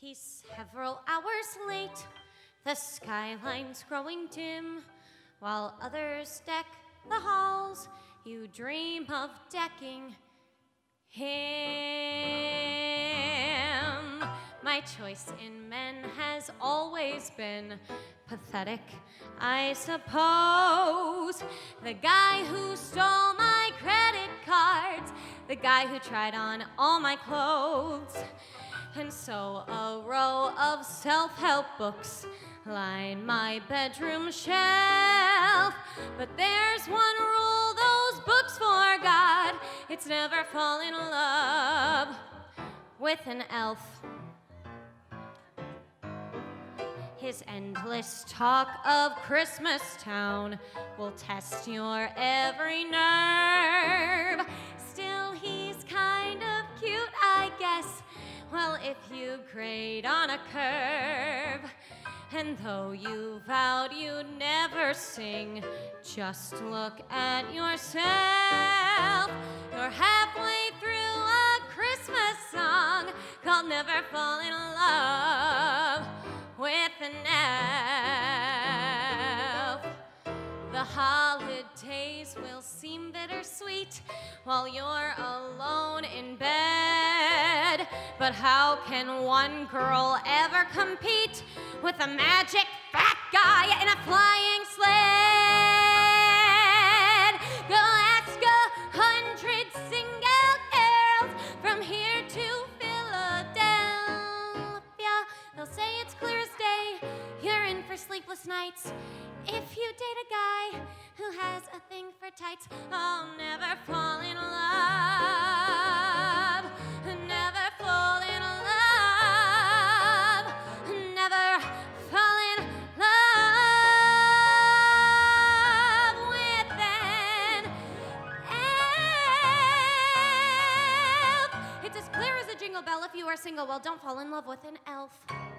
He's several hours late, the skyline's growing dim, while others deck the halls you dream of decking him. My choice in men has always been pathetic, I suppose. The guy who stole guy who tried on all my clothes. And so a row of self help books line my bedroom shelf. But there's one rule those books forgot it's never fall in love with an elf. His endless talk of Christmas Town will test your every nerve. Well, if you grade on a curve. And though you vowed you'd never sing, just look at yourself. You're halfway through a Christmas song called Never Fall in Love with an elf. The holidays will seem bittersweet while you're alone in bed. But how can one girl ever compete with a magic fat guy in a flying sled? Go ask a hundred single girls from here to Philadelphia. They'll say it's clear as day. You're in for sleepless nights. If you date a guy who has a thing for tights, I'll never fall in jingle bell if you are single. Well, don't fall in love with an elf.